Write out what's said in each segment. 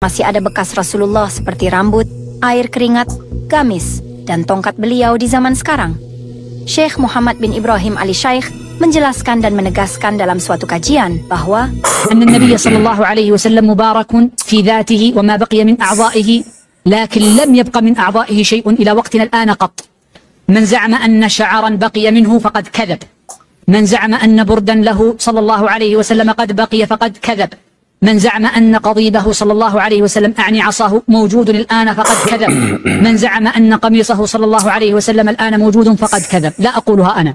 Masih ada bekas Rasulullah seperti rambut, air keringat, gamis, dan tongkat beliau di zaman sekarang. Syekh Muhammad bin Ibrahim Ali Syekh menjelaskan dan menegaskan dalam suatu kajian bahwa أن النبي صلى الله عليه وسلم مبارك في ذاته وما بقي من أعضائه لكن لم يبق من أعضائه شيء إلى وقتنا الآن قط من زعم أن شعرا بقي منه فقد كذب من زعم أن بردا له صلى الله عليه وسلم قد بقي فقد كذب من زعم أن قضيبه صلى الله عليه وسلم أعني عصاه موجود الآن فقد كذب. من زعم أن قميصه صلى الله عليه وسلم الآن موجود فقد كذب. لا أقولها أنا.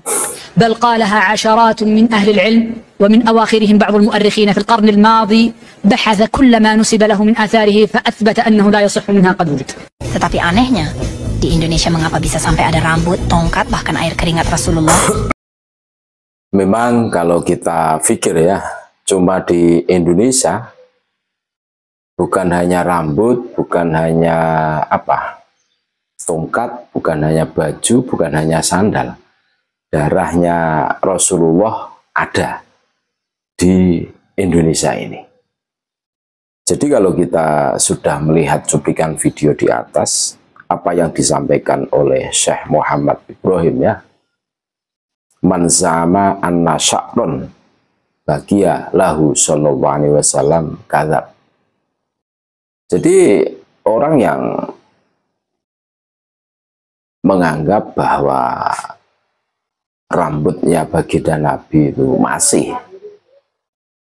بل قالها عشرات من أهل العلم ومن أواخرهم بعض المؤرخين في القرن الماضي بحث كل ما نسب له من آثاره فأثبت أنه لا يصح منها قد وجد. Tetapi anehnya, di Indonesia mengapa bisa sampai ada rambut, tongkat, bahkan air keringat Rasulullah? Memang kalau kita pikir ya, cuma di Indonesia bukan hanya rambut, bukan hanya apa, tongkat, bukan hanya baju, bukan hanya sandal. Darahnya Rasulullah ada di Indonesia ini. Jadi kalau kita sudah melihat cuplikan video di atas, apa yang disampaikan oleh Syekh Muhammad Ibrahim ya, manzama anna sya'run bagia lahu sallallahu alaihi wasallam kadab. Jadi orang yang menganggap bahwa rambutnya baginda Nabi itu masih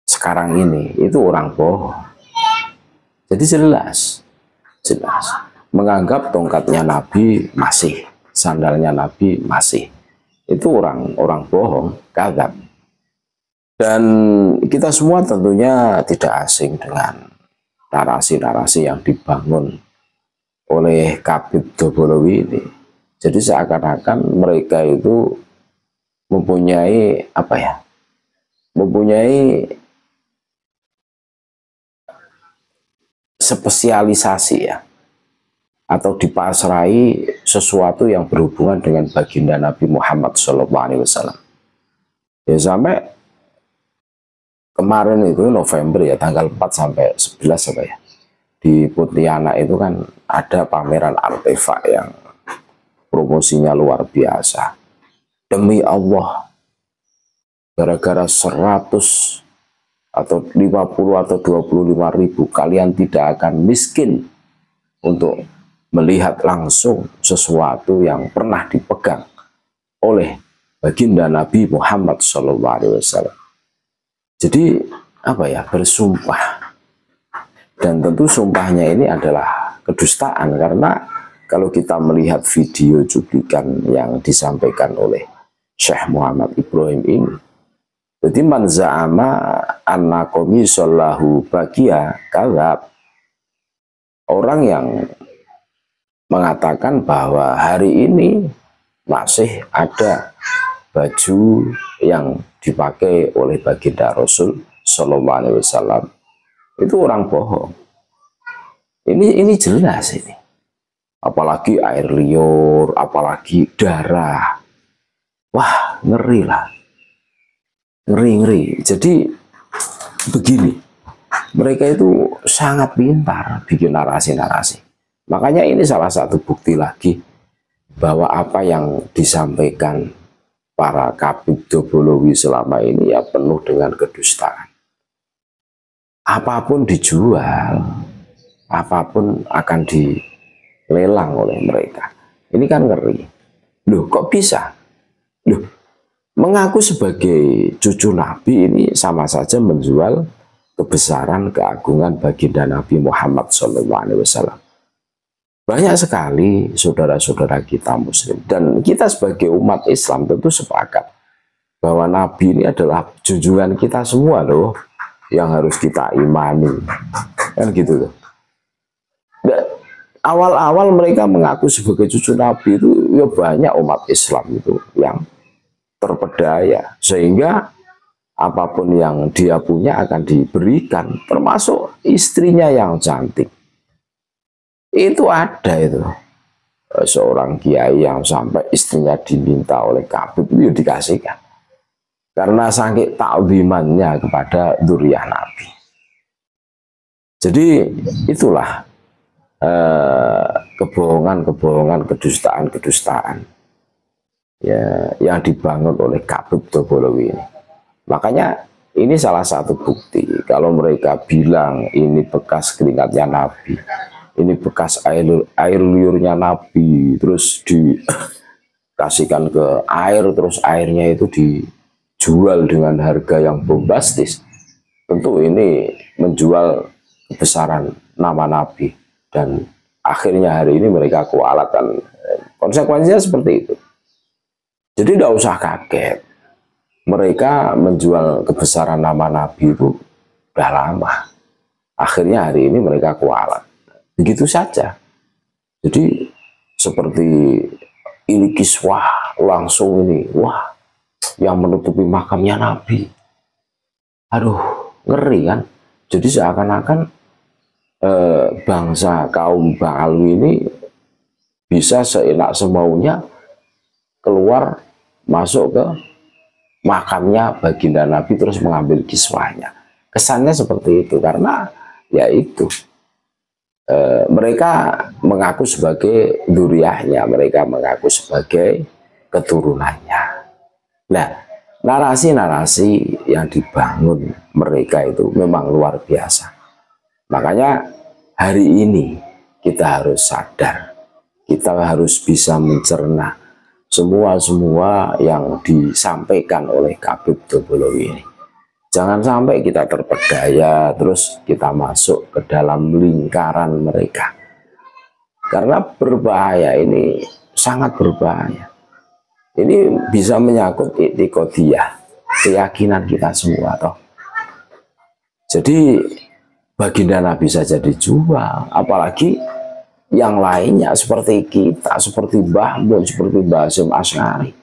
sekarang ini itu orang bohong. Jadi jelas, jelas menganggap tongkatnya Nabi masih, sandalnya Nabi masih. Itu orang orang bohong, kadab. Dan kita semua tentunya tidak asing dengan narasi-narasi yang dibangun oleh Kabib Dobolowi ini. Jadi seakan-akan mereka itu mempunyai apa ya? Mempunyai spesialisasi ya atau dipasrai sesuatu yang berhubungan dengan baginda Nabi Muhammad SAW. Ya sampai kemarin itu November ya tanggal 4 sampai 11 apa ya di Putiana itu kan ada pameran artefak yang promosinya luar biasa demi Allah gara-gara 100 atau 50 atau 25 ribu kalian tidak akan miskin untuk melihat langsung sesuatu yang pernah dipegang oleh baginda Nabi Muhammad SAW. Jadi apa ya bersumpah. Dan tentu sumpahnya ini adalah kedustaan karena kalau kita melihat video cuplikan yang disampaikan oleh Syekh Muhammad Ibrahim ini jadi man za'ama anna komisallahu bagia kalab orang yang mengatakan bahwa hari ini masih ada baju yang dipakai oleh baginda Rasul Shallallahu Alaihi Wasallam itu orang bohong. Ini ini jelas ini. Apalagi air liur, apalagi darah. Wah ngeri lah, ngeri ngeri. Jadi begini, mereka itu sangat pintar bikin narasi-narasi. Makanya ini salah satu bukti lagi bahwa apa yang disampaikan para Kabib Dobolowi selama ini ya penuh dengan kedustaan. Apa pun dijual, apa pun akan dilelang oleh mereka. Ini kan ngeri. Loh kok bisa? Loh, mengaku sebagai cucu Nabi ini sama saja menjual kebesaran keagungan baginda Nabi Muhammad SAW. Banyak sekali saudara-saudara kita muslim. Dan kita sebagai umat Islam tentu sepakat bahwa Nabi ini adalah junjungan kita semua loh yang harus kita imani. Kan gitu loh. Awal-awal mereka mengaku sebagai cucu Nabi itu ya banyak umat Islam itu yang terpedaya. Sehingga apa pun yang dia punya akan diberikan termasuk istrinya yang cantik itu ada itu. Eh, seorang kiai yang sampai istrinya diminta oleh kabut itu ya dikasihkan. Karena sakit takzimannya kepada duriah Nabi. Jadi itulah eh, kebohongan-kebohongan, kedustaan-kedustaan ya yang dibangun oleh Kabub Dobolowi ini. Makanya ini salah satu bukti. Kalau mereka bilang ini bekas keringatnya Nabi, ini bekas air air liurnya Nabi, terus dikasihkan ke air, terus airnya itu dijual dengan harga yang bombastis. Tentu ini menjual kebesaran nama Nabi dan akhirnya hari ini mereka kualat dan konsekuensinya seperti itu. Jadi tidak usah kaget. Mereka menjual kebesaran nama Nabi itu sudah lama. Akhirnya hari ini mereka kualat. Begitu saja. Jadi seperti ini kiswah langsung ini. Wah, yang menutupi makamnya Nabi. Aduh, ngeri kan? Jadi seakan-akan eh, bangsa kaum Bang ini bisa seenak semaunya keluar masuk ke makamnya baginda Nabi terus mengambil kiswahnya. Kesannya seperti itu karena ya itu e, mereka mengaku sebagai duriahnya, mereka mengaku sebagai keturunannya. Nah, narasi-narasi yang dibangun mereka itu memang luar biasa. Makanya hari ini kita harus sadar, kita harus bisa mencerna semua-semua yang disampaikan oleh Kabib Dobolowi ini. Jangan sampai kita terpedaya terus kita masuk ke dalam lingkaran mereka. Karena berbahaya ini sangat berbahaya. Ini bisa menyangkut itikadiyah, keyakinan kita semua toh. Jadi baginda Nabi saja dijual, apalagi yang lainnya seperti kita, seperti Mbah seperti Mbah Hasim Asyari.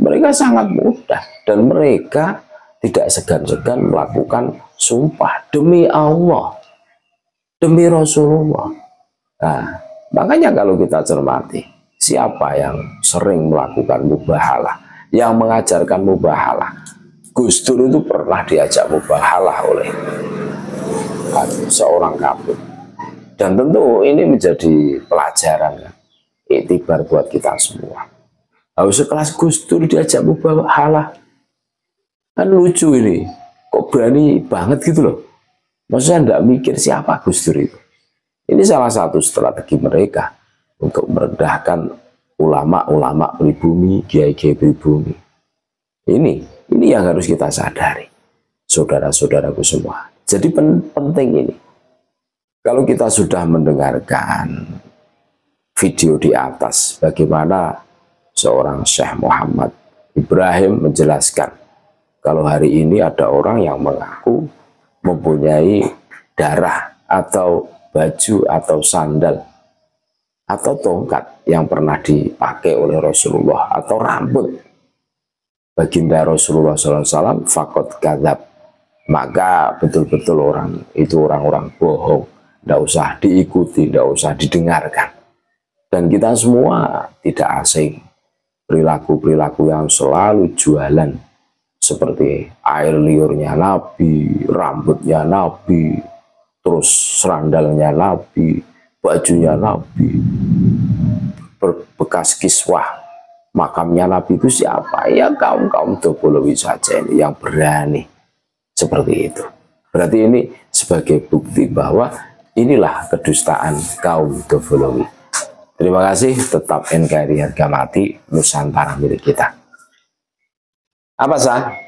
Mereka sangat mudah dan mereka tidak segan-segan melakukan sumpah demi Allah, demi Rasulullah. Nah, makanya kalau kita cermati, siapa yang sering melakukan mubahalah, yang mengajarkan mubahalah, Gus Dur itu pernah diajak mubahalah oleh seorang kabut dan tentu ini menjadi pelajaran itibar buat kita semua. Harus sekelas Gus Dur diajak halah. Kan lucu ini. Kok berani banget gitu loh. Maksudnya enggak mikir siapa Gus Dur itu. Ini salah satu strategi mereka untuk merendahkan ulama-ulama pribumi, kiai-kiai pribumi. Ini, ini yang harus kita sadari. Saudara-saudaraku semua. Jadi penting ini kalau kita sudah mendengarkan video di atas bagaimana seorang Syekh Muhammad Ibrahim menjelaskan kalau hari ini ada orang yang mengaku mempunyai darah atau baju atau sandal atau tongkat yang pernah dipakai oleh Rasulullah atau rambut baginda Rasulullah SAW fakot kadab maka betul-betul orang itu orang-orang bohong. Tidak usah diikuti, tidak usah didengarkan. Dan kita semua tidak asing. Perilaku-perilaku yang selalu jualan seperti air liurnya Nabi, rambutnya Nabi, terus serandalnya Nabi, bajunya Nabi, bekas kiswah makamnya Nabi itu siapa? Ya kaum-kaum Dobolowi saja ini yang berani seperti itu. Berarti ini sebagai bukti bahwa Inilah kedustaan kaum Dovolowi. Terima kasih, tetap NKRI harga mati, Nusantara milik kita. 阿巴桑。